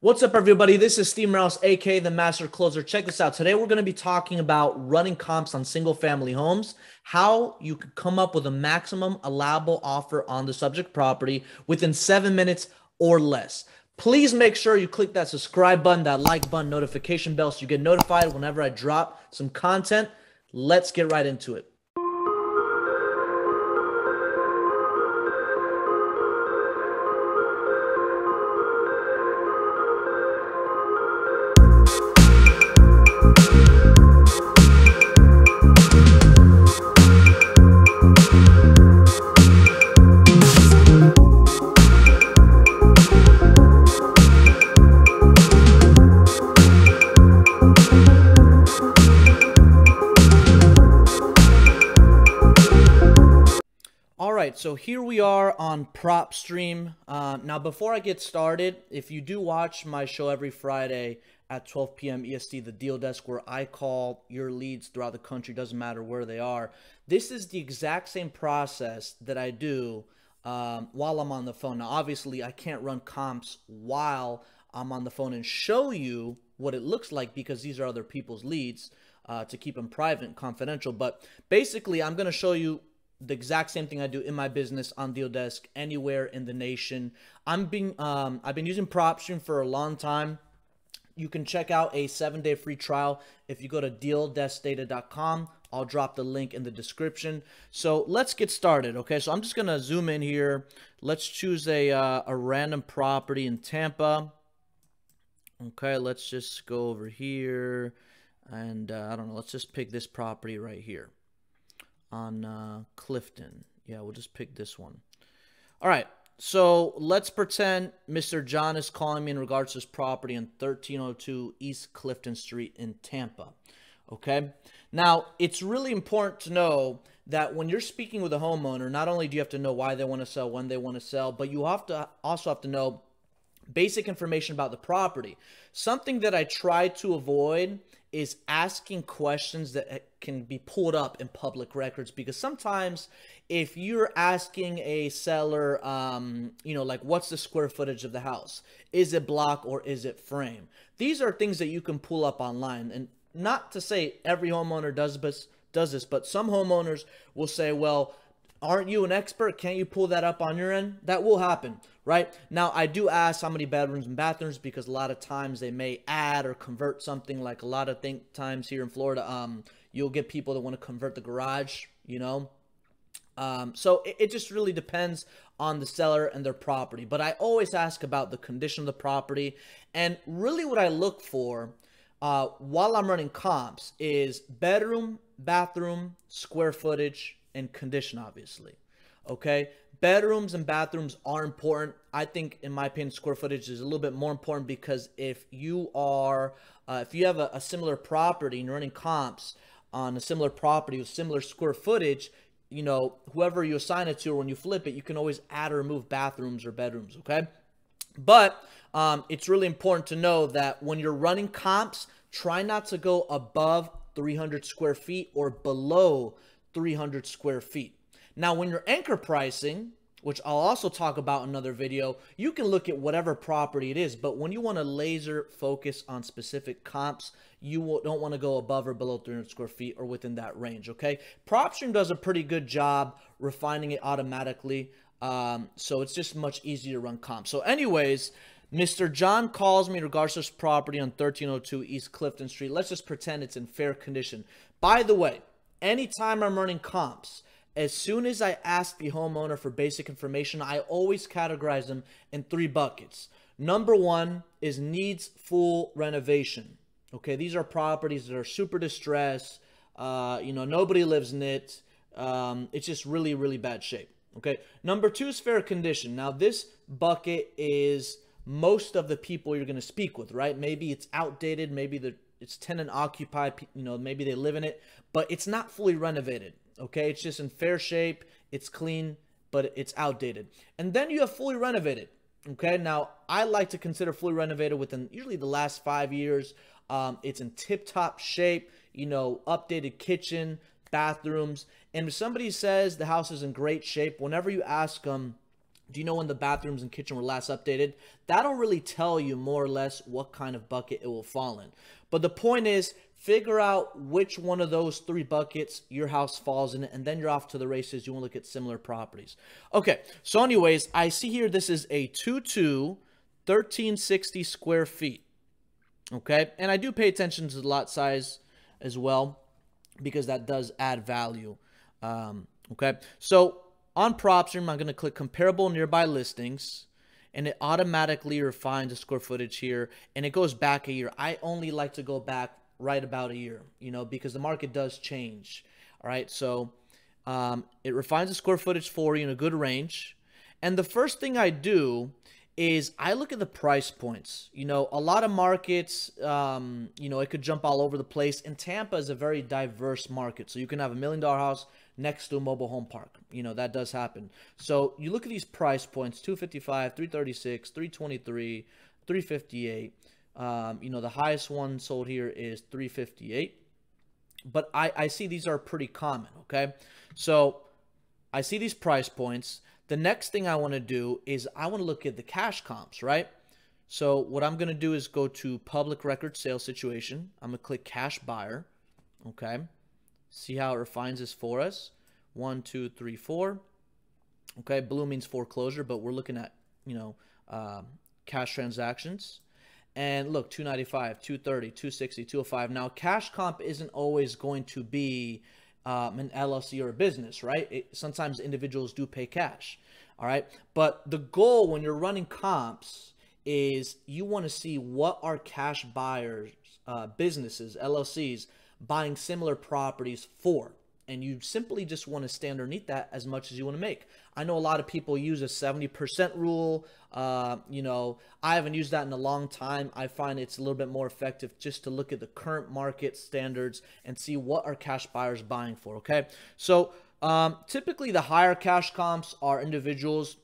What's up, everybody? This is Steve Morales, aka the Master Closer. Check this out. Today, we're going to be talking about running comps on single family homes, how you could come up with a maximum allowable offer on the subject property within seven minutes or less. Please make sure you click that subscribe button, that like button, notification bell so you get notified whenever I drop some content. Let's get right into it. So here we are on PropStream. Uh, now, before I get started, if you do watch my show every Friday at 12 p.m. EST, the Deal Desk, where I call your leads throughout the country, doesn't matter where they are, this is the exact same process that I do um, while I'm on the phone. Now, obviously, I can't run comps while I'm on the phone and show you what it looks like because these are other people's leads. Uh, to keep them private and confidential. But basically, I'm going to show you the exact same thing I do in my business on Deal Desk anywhere in the nation. I'm being um, I've been using PropStream for a long time. You can check out a seven day free trial if you go to dealdeskdata.com. I'll drop the link in the description. So let's get started. Okay, so I'm just gonna zoom in here. Let's choose a uh, a random property in Tampa. Okay, let's just go over here, and uh, I don't know. Let's just pick this property right here on uh, Clifton. Yeah, we'll just pick this one. All right. So let's pretend Mr. John is calling me in regards to his property on 1302 East Clifton Street in Tampa. Okay. Now, it's really important to know that when you're speaking with a homeowner, not only do you have to know why they want to sell, when they want to sell, but you have to also have to know basic information about the property. Something that I try to avoid is asking questions that can be pulled up in public records because sometimes if you're asking a seller um, you know like what's the square footage of the house? Is it block or is it frame? These are things that you can pull up online and not to say every homeowner does this does this but some homeowners will say well aren't you an expert? Can't you pull that up on your end? That will happen right? Now, I do ask how many bedrooms and bathrooms because a lot of times they may add or convert something like a lot of think times here in Florida, um, you'll get people that want to convert the garage, you know? Um, so it, it just really depends on the seller and their property. But I always ask about the condition of the property. And really what I look for uh, while I'm running comps is bedroom, bathroom, square footage, and condition, obviously. Okay, bedrooms and bathrooms are important. I think, in my opinion, square footage is a little bit more important because if you are, uh, if you have a, a, similar property and you're running comps on a similar property with similar square footage, you know, whoever you assign it to, or when you flip it, you can always add or remove bathrooms or bedrooms. Okay, but um, it's really important to know that when you're running comps, try not to go above 300 square feet or below 300 square feet. Now, when you're anchor pricing, which I'll also talk about in another video, you can look at whatever property it is, but when you want to laser focus on specific comps, you don't want to go above or below 300 square feet or within that range, okay? PropStream does a pretty good job refining it automatically, um, so it's just much easier to run comps. So anyways, Mr. John calls me in regards to his property on 1302 East Clifton Street. Let's just pretend it's in fair condition. By the way, anytime I'm running comps, as soon as I ask the homeowner for basic information, I always categorize them in three buckets. Number one is needs full renovation. Okay, these are properties that are super distressed. Uh, you know, nobody lives in it. Um, it's just really, really bad shape. Okay, number two is fair condition. Now, this bucket is most of the people you're going to speak with, right? Maybe it's outdated, maybe the it's tenant occupied, you know, maybe they live in it, but it's not fully renovated. Okay, it's just in fair shape, it's clean, but it's outdated. And then you have fully renovated. Okay, now I like to consider fully renovated within usually the last five years. Um, it's in tip top shape, you know, updated kitchen, bathrooms. And if somebody says the house is in great shape, whenever you ask them, Do you know when the bathrooms and kitchen were last updated? That'll really tell you more or less what kind of bucket it will fall in. But the point is, figure out which one of those three buckets your house falls in, and then you're off to the races. You want to look at similar properties. Okay, so anyways, I see here this is a 2-2, 1360 square feet. Okay, and I do pay attention to the lot size as well because that does add value. Um, okay, so on PropStream, I'm going to click comparable nearby listings and it automatically refines the square footage here and it goes back a year. I only like to go back right about a year, you know, because the market does change. All right, so um, it refines the square footage for you in a good range. And the first thing I do is I look at the price points. You know, a lot of markets, um, you know, it could jump all over the place. And Tampa is a very diverse market. So you can have a million dollar house next to a mobile home park. You know, that does happen. So you look at these price points 255, 336, 323, 358. Um, you know, the highest one sold here is 358. But I, I see these are pretty common, okay? So I see these price points. The next thing I want to do is I want to look at the cash comps, right? So what I'm going to do is go to public record sale situation. I'm going to click cash buyer. Okay. See how it refines this for us. One, two, three, four. Okay. Blue means foreclosure, but we're looking at, you know, uh, cash transactions. And look, 295, 230, 260, 205. Now, cash comp isn't always going to be um, an LLC or a business, right? It, sometimes individuals do pay cash, all right? But the goal when you're running comps is you want to see what are cash buyers, uh, businesses, LLCs buying similar properties for and you simply just want to stay underneath that as much as you want to make. I know a lot of people use a 70% rule. Uh, you know, I haven't used that in a long time. I find it's a little bit more effective just to look at the current market standards and see what are cash buyers buying for. Okay, so um, typically the higher cash comps are individuals.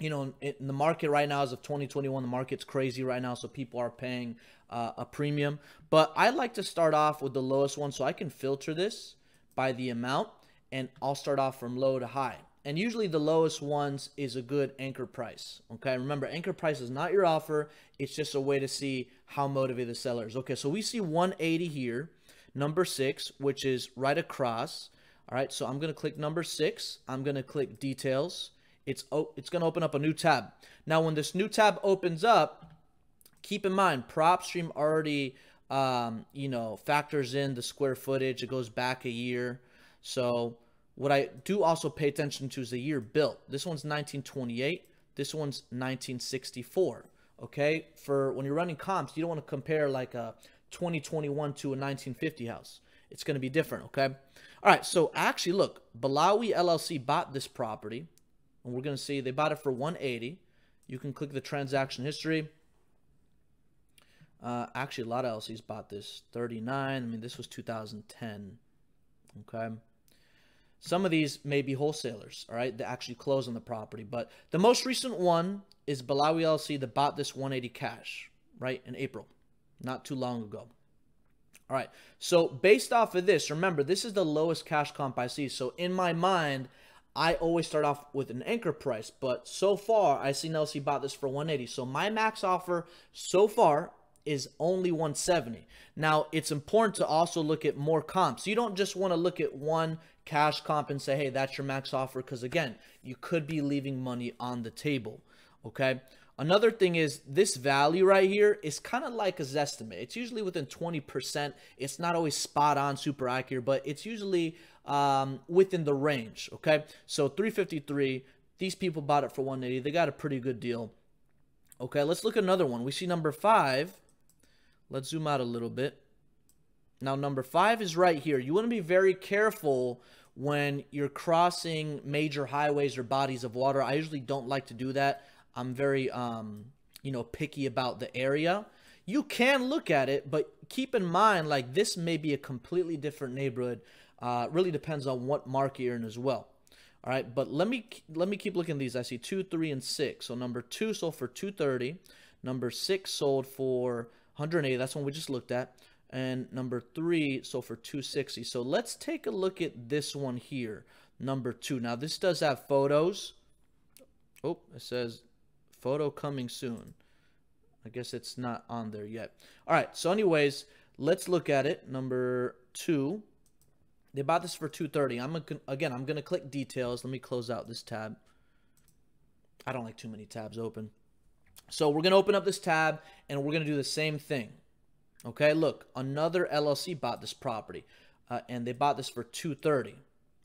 You know, in the market right now, as of 2021, the market's crazy right now, so people are paying uh, a premium. But I like to start off with the lowest one so I can filter this by the amount and I'll start off from low to high. And usually the lowest ones is a good anchor price. Okay, remember anchor price is not your offer. It's just a way to see how motivated the seller is. Okay, so we see 180 here, number six, which is right across. All right, so I'm gonna click number six. I'm gonna click details. It's it's gonna open up a new tab. Now, when this new tab opens up, keep in mind PropStream already um, you know, factors in the square footage. It goes back a year. So what I do also pay attention to is the year built. This one's 1928. This one's 1964. Okay, for when you're running comps, you don't want to compare like a 2021 to a 1950 house. It's going to be different. Okay. All right. So actually, look, Balawi LLC bought this property, and we're going to see they bought it for 180. You can click the transaction history. Uh, actually, a lot of LCs bought this. 39. I mean, this was 2010. Okay. Some of these may be wholesalers, all right, that actually close on the property. But the most recent one is Balawi LC that bought this 180 cash, right, in April, not too long ago. All right. So based off of this, remember, this is the lowest cash comp I see. So in my mind, I always start off with an anchor price. But so far, I see LC bought this for 180. So my max offer so far is only 170. Now, it's important to also look at more comps. You don't just want to look at one cash comp and say, hey, that's your max offer, because again, you could be leaving money on the table. Okay. Another thing is this value right here is kind of like a Zestimate. It's usually within 20%. It's not always spot on, super accurate, but it's usually um, within the range. Okay. So 353, these people bought it for 180. They got a pretty good deal. Okay. Let's look at another one. We see number five Let's zoom out a little bit. Now, number five is right here. You want to be very careful when you're crossing major highways or bodies of water. I usually don't like to do that. I'm very, um, you know, picky about the area. You can look at it, but keep in mind, like, this may be a completely different neighborhood. Uh, really depends on what market you're in as well. All right, but let me let me keep looking these. I see two, three, and six. So number two sold for 230. Number six sold for 180, that's one we just looked at. And number three, so for 260. So let's take a look at this one here, number two. Now this does have photos. Oh, it says photo coming soon. I guess it's not on there yet. All right. So, anyways, let's look at it. Number two. They bought this for 230. I'm gonna, again. I'm gonna click details. Let me close out this tab. I don't like too many tabs open. So we're gonna open up this tab and we're gonna do the same thing. Okay. Look, another LLC bought this property, uh, and they bought this for 230.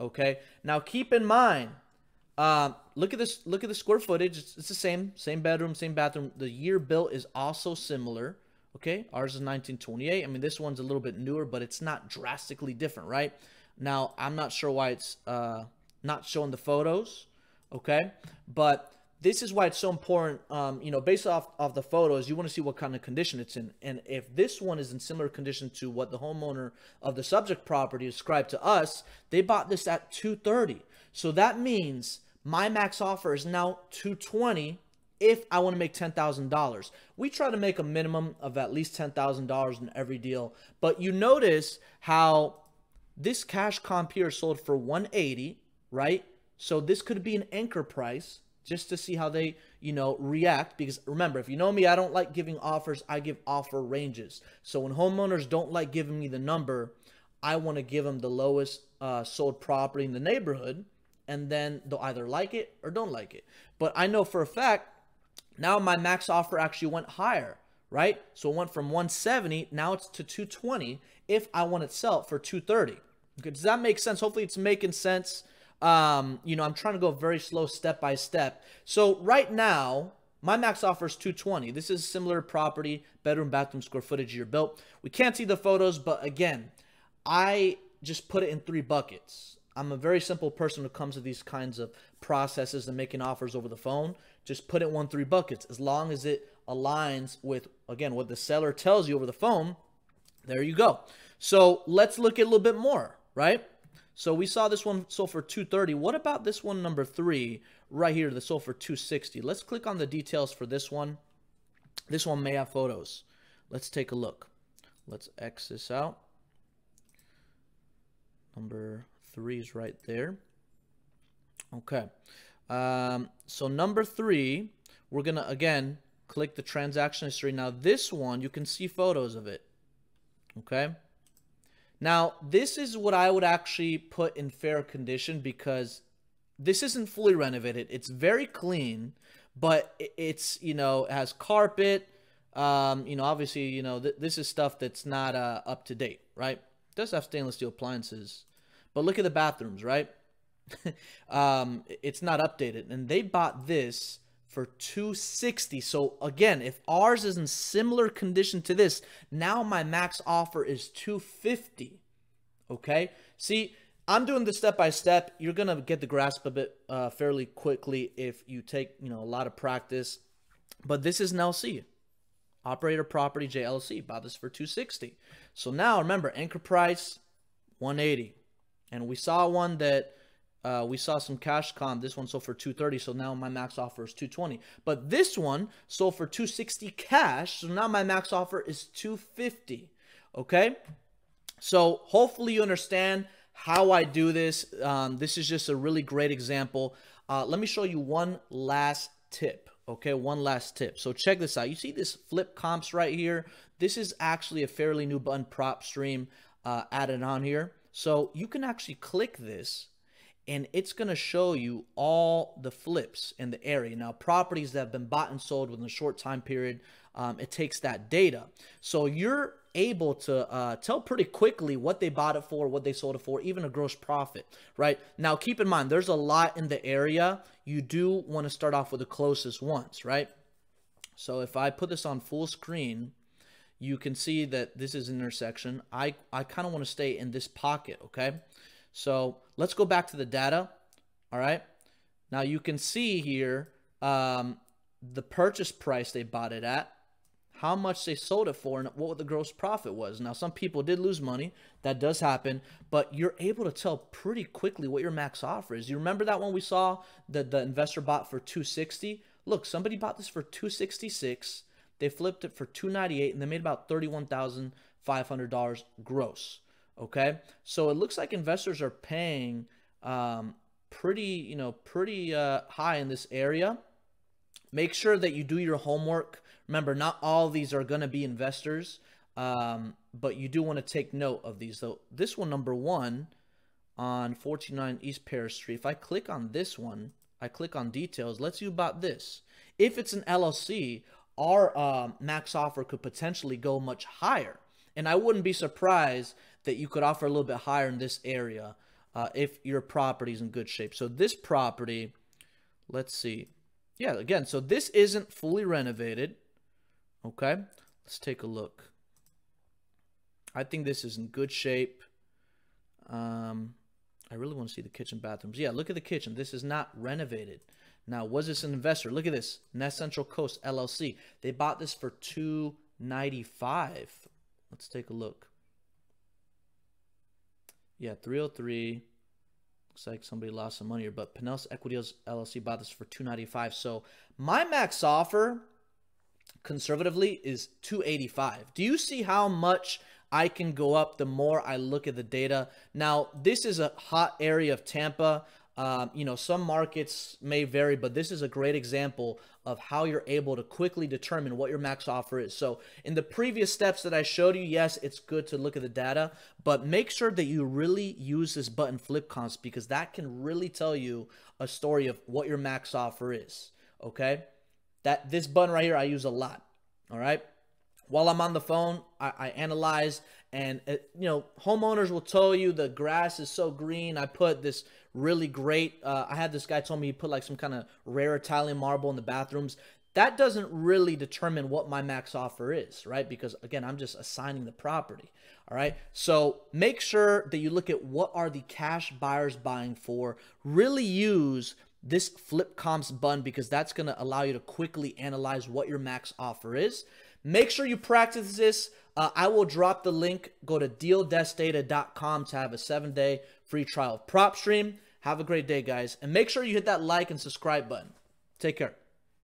Okay. Now keep in mind um, look at this. Look at the square footage. It's, it's, the same, same bedroom, same bathroom. The year built is also similar. Okay, ours is 1928. I mean, this one's a little bit newer, but it's not drastically different, right? Now, I'm not sure why it's uh, not showing the photos. Okay, but this is why it's so important. Um, you know, based off of the photos, you want to see what kind of condition it's in, and if this one is in similar condition to what the homeowner of the subject property described to us, they bought this at 230. So that means my max offer is now 220 if I want to make $10,000. We try to make a minimum of at least $10,000 in every deal. But you notice how this cash comp here sold for 180, right? So this could be an anchor price just to see how they, you know, react. Because remember, if you know me, I don't like giving offers. I give offer ranges. So when homeowners don't like giving me the number, I want to give them the lowest uh, sold property in the neighborhood and then they'll either like it or don't like it. But I know for a fact now my max offer actually went higher, right? So it went from 170, now it's to 220 if I want it sell for 230. Okay, does that make sense? Hopefully it's making sense. Um, you know, I'm trying to go very slow step by step. So right now, my max offer is 220. This is similar property, bedroom, bathroom, square footage you're built. We can't see the photos, but again, I just put it in three buckets. I'm a very simple person who comes to these kinds of processes and making offers over the phone. Just put it in one three buckets. As long as it aligns with, again, what the seller tells you over the phone, there you go. So let's look at a little bit more, right? So we saw this one sold for 230. What about this one, number three, right here, the sold for 260? Let's click on the details for this one. This one may have photos. Let's take a look. Let's X this out. Number three is right there. Okay. Um, so number three, we're going to, again, click the transaction history. Now, this one, you can see photos of it. Okay. Now, this is what I would actually put in fair condition because this isn't fully renovated. It's very clean, but it's, you know, it has carpet. Um, you know, obviously, you know, th this is stuff that's not uh, up to date, right? It does have stainless steel appliances. But look at the bathrooms, right? um, it's not updated. And they bought this for 260 so again if ours is in similar condition to this now my max offer is 250 okay? See i'm doing this step by step. You're gonna get the grasp of it uh, fairly quickly if you take you know a lot of practice. But this is an lc operator property jlc bought this for 260 so now remember anchor price 180 and we saw one that uh, we saw some cash comp. This one sold for 230, so now my max offer is 220. But this one sold for 260 cash, so now my max offer is 250. Okay, so hopefully you understand how I do this. Um, this is just a really great example. Uh, let me show you one last tip. Okay, one last tip. So check this out. You see this flip comps right here? This is actually a fairly new button PropStream uh, added on here. So you can actually click this and it's going to show you all the flips in the area. Now, properties that have been bought and sold within a short time period, um, it takes that data. So you're able to uh, tell pretty quickly what they bought it for, what they sold it for, even a gross profit, right? Now, keep in mind, there's a lot in the area. You do want to start off with the closest ones, right? So if I put this on full screen, you can see that this is an intersection. I, I kind of want to stay in this pocket, okay? So let's go back to the data, all right? Now you can see here um, the purchase price they bought it at, how much they sold it for, and what the gross profit was. Now some people did lose money. That does happen, but you're able to tell pretty quickly what your max offer is. You remember that one we saw that the investor bought for 260? Look, somebody bought this for 266 they flipped it for 298 and they made about $31,500 gross. Okay. So it looks like investors are paying um, pretty, you know, pretty uh, high in this area. Make sure that you do your homework. Remember, not all these are going to be investors, um, but you do want to take note of these. So this one, number one, on 49 East Paris Street. If I click on this one, I click on details. Let's see about this. If it's an LLC, our uh, max offer could potentially go much higher. And I wouldn't be surprised that you could offer a little bit higher in this area uh, if your property is in good shape. So this property, let's see. Yeah, again, so this isn't fully renovated. Okay, let's take a look. I think this is in good shape. Um, I really want to see the kitchen bathrooms. Yeah, look at the kitchen. This is not renovated. Now, was this an investor? Look at this. Nest Central Coast LLC. They bought this for 295. Let's take a look. Yeah, 303. Looks like somebody lost some money here, but Pinellas Equities LLC bought this for 295. So my max offer conservatively is 285. Do you see how much I can go up the more I look at the data? Now, this is a hot area of Tampa. Um, you know, some markets may vary, but this is a great example of how you're able to quickly determine what your max offer is. So in the previous steps that I showed you, yes, it's good to look at the data, but make sure that you really use this button flip comps because that can really tell you a story of what your max offer is. Okay. That this button right here, I use a lot. All right. While I'm on the phone, I, I analyze and it, uh, you know homeowners will tell you the grass is so green. I put this really great. Uh, I had this guy told me he put like some kind of rare Italian marble in the bathrooms. That doesn't really determine what my max offer is, right? Because again, I'm just assigning the property. All right. So make sure that you look at what are the cash buyers buying for. Really use this flip comps button because that's going to allow you to quickly analyze what your max offer is. Make sure you practice this. Uh, I will drop the link. Go to dealdeskdata.com to have a seven day free trial of PropStream. Have a great day, guys. And make sure you hit that like and subscribe button. Take care.